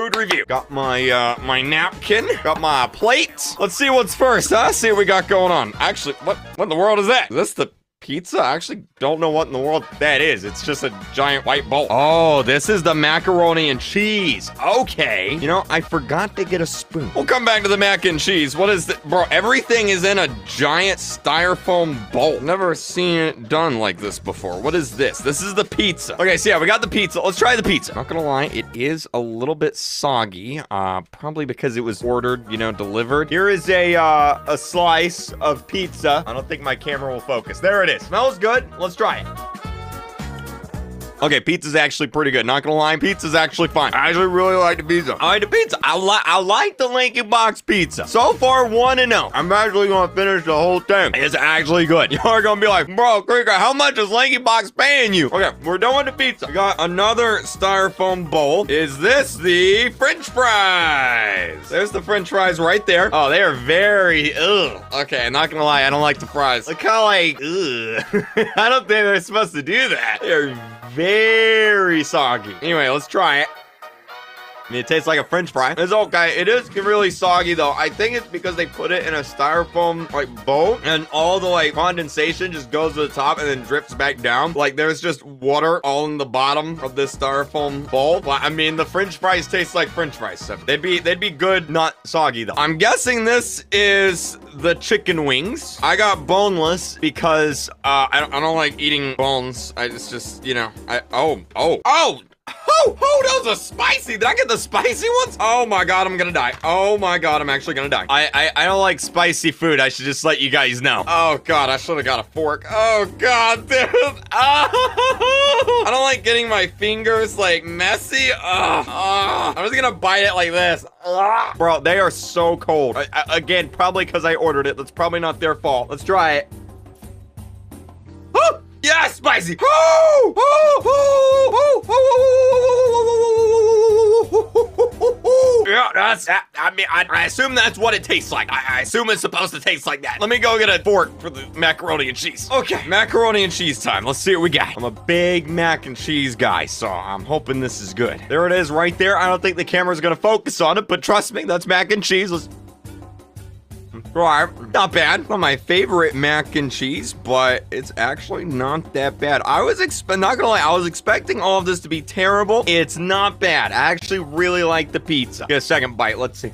food review. Got my uh my napkin, got my plate. Let's see what's first, huh? See what we got going on. Actually, what what in the world is that? Is this the pizza? I actually don't know what in the world that is. It's just a giant white bowl. Oh, this is the macaroni and cheese. Okay. You know, I forgot to get a We'll come back to the mac and cheese. What is that? Bro, everything is in a giant styrofoam bowl. Never seen it done like this before. What is this? This is the pizza. Okay, so yeah, we got the pizza. Let's try the pizza. Not gonna lie, it is a little bit soggy. Uh, probably because it was ordered, you know, delivered. Here is a, uh, a slice of pizza. I don't think my camera will focus. There it is. Smells good. Let's try it. Okay, pizza's actually pretty good. Not gonna lie, pizza's actually fine. I actually really like the pizza. I like the pizza. I like I like the Lanky Box pizza. So far, one and zero. I'm actually gonna finish the whole thing. It's actually good. You're gonna be like, bro, Creeker, how much is Lanky Box paying you? Okay, we're done with the pizza. We got another styrofoam bowl. Is this the French fries? There's the French fries right there. Oh, they are very ugh. Okay, I'm not gonna lie, I don't like the fries. Look how like ugh. I don't think they're supposed to do that. They're very soggy. Anyway, let's try it. I mean, it tastes like a french fry. It's okay. It is really soggy, though. I think it's because they put it in a styrofoam, like, bowl, and all the, like, condensation just goes to the top and then drips back down. Like, there's just water all in the bottom of this styrofoam bowl. Well, I mean, the french fries taste like french fries, so they'd be, they'd be good, not soggy, though. I'm guessing this is the chicken wings. I got boneless because, uh, I don't, I don't like eating bones. I just, just, you know, I, oh, oh, oh! Oh, oh, those are spicy. Did I get the spicy ones? Oh my god, I'm gonna die. Oh my god, I'm actually gonna die. I I, I don't like spicy food. I should just let you guys know. Oh god, I should have got a fork. Oh god, dude. Oh. I don't like getting my fingers like messy. Oh, oh. I'm just gonna bite it like this. Bro, they are so cold. I, I, again, probably because I ordered it. That's probably not their fault. Let's try it. Oh, yeah, spicy. Oh, oh, oh, oh, yeah, that's that. I mean, I, I assume that's what it tastes like. I, I assume it's supposed to taste like that. Let me go get a fork for the macaroni and cheese. Okay, macaroni and cheese time. Let's see what we got. I'm a big mac and cheese guy, so I'm hoping this is good. There it is right there. I don't think the camera's gonna focus on it, but trust me, that's mac and cheese. Let's Not bad. Not my favorite mac and cheese, but it's actually not that bad. I was expe- not gonna lie, I was expecting all of this to be terrible. It's not bad. I actually really like the pizza. Get a second bite. Let's see.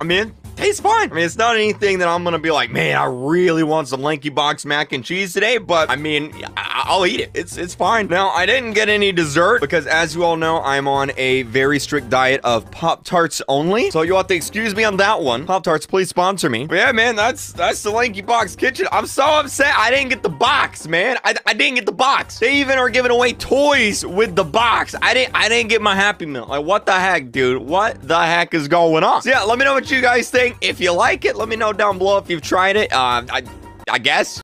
I mean, tastes fine. I mean, it's not anything that I'm gonna be like, man, I really want some Lanky Box mac and cheese today. But I mean, I- I'll eat it. It's it's fine. Now, I didn't get any dessert because, as you all know, I'm on a very strict diet of Pop Tarts only. So you'll have to excuse me on that one. Pop Tarts, please sponsor me. But yeah, man, that's that's the Lanky Box Kitchen. I'm so upset I didn't get the box, man. I, I didn't get the box. They even are giving away toys with the box. I didn't I didn't get my Happy Meal. Like, what the heck, dude? What the heck is going on? So yeah, let me know what you guys think. If you like it, let me know down below if you've tried it. Uh, I I guess.